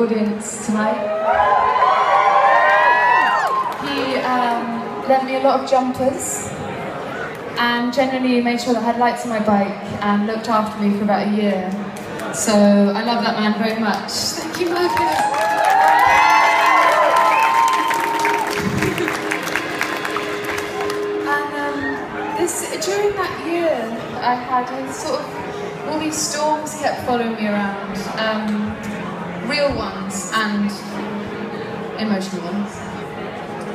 audience tonight. He um, lent me a lot of jumpers and generally made sure that I had lights on my bike and looked after me for about a year. So I love that man very much. Thank you, Marcus. And um, during that year, I had sort of all these storms kept following me around, um, real ones and emotional ones.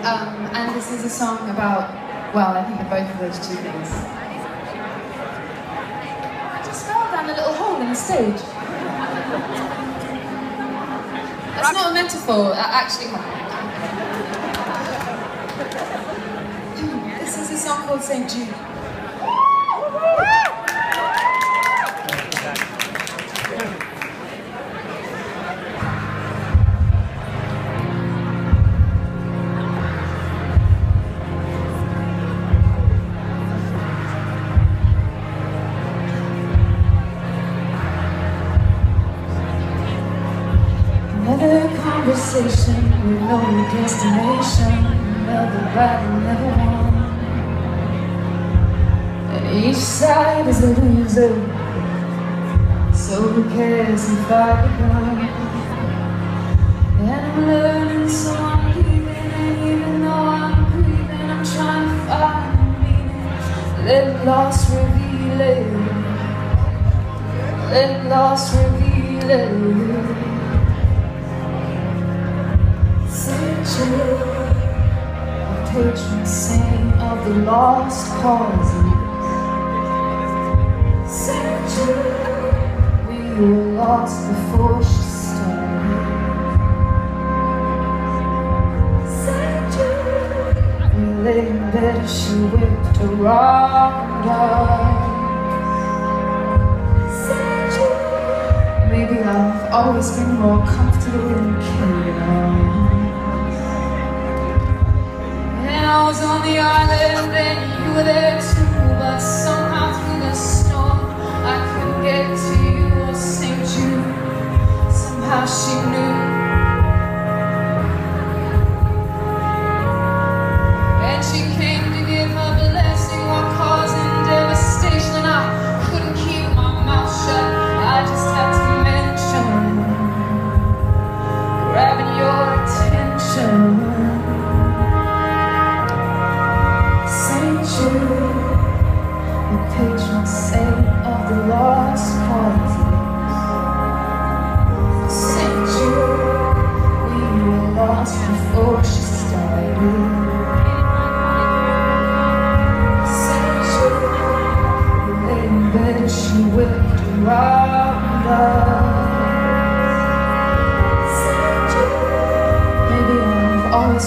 Um, and this is a song about, well, I think of both of those two things. I just fell down a little hole in the stage. That's not a metaphor, that actually happened. This is a song called St. Jude. Conversation with no destination. Another battle never won. And each side is a loser. So who cares if I become? And I'm learning, so I'm leaving. And even though I'm grieving, I'm trying to find meaning. Let loss reveal it. Let loss reveal it. Patron saint of the lost causes. Saint we were lost before she started. Saint we lay in bed she whipped around us. Maybe I've always been more comfortable in the chaos. Was on the island and you were there too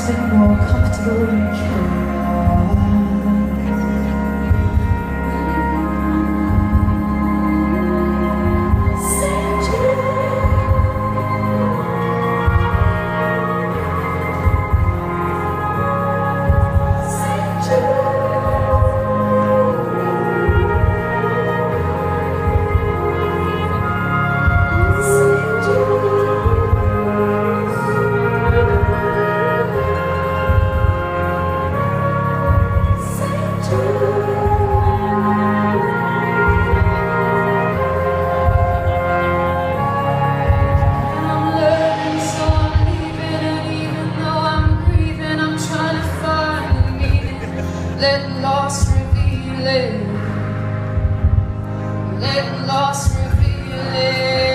I've been more comfortable in chaos. revealing. Let loss it.